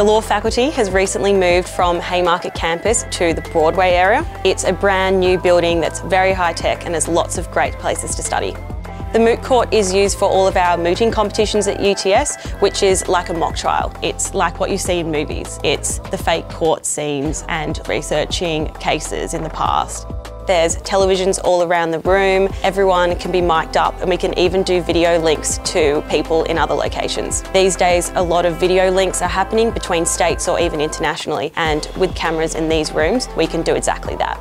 The law faculty has recently moved from Haymarket campus to the Broadway area. It's a brand new building that's very high tech and has lots of great places to study. The moot court is used for all of our mooting competitions at UTS, which is like a mock trial. It's like what you see in movies. It's the fake court scenes and researching cases in the past. There's televisions all around the room, everyone can be mic'd up and we can even do video links to people in other locations. These days a lot of video links are happening between states or even internationally and with cameras in these rooms we can do exactly that.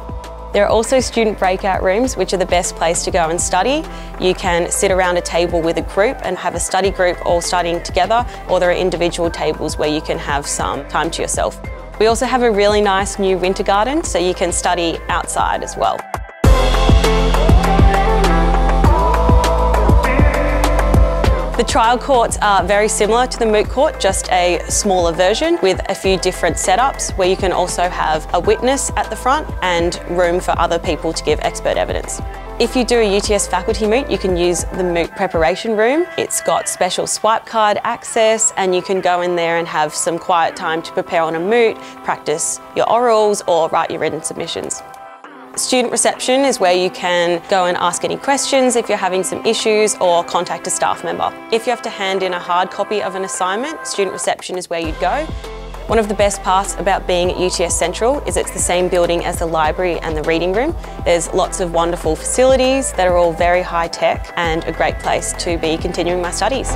There are also student breakout rooms, which are the best place to go and study. You can sit around a table with a group and have a study group all studying together, or there are individual tables where you can have some time to yourself. We also have a really nice new winter garden, so you can study outside as well. The trial courts are very similar to the moot court, just a smaller version with a few different setups where you can also have a witness at the front and room for other people to give expert evidence. If you do a UTS faculty moot, you can use the moot preparation room. It's got special swipe card access and you can go in there and have some quiet time to prepare on a moot, practice your orals or write your written submissions. Student reception is where you can go and ask any questions if you're having some issues or contact a staff member. If you have to hand in a hard copy of an assignment, student reception is where you'd go. One of the best parts about being at UTS Central is it's the same building as the library and the reading room. There's lots of wonderful facilities that are all very high tech and a great place to be continuing my studies.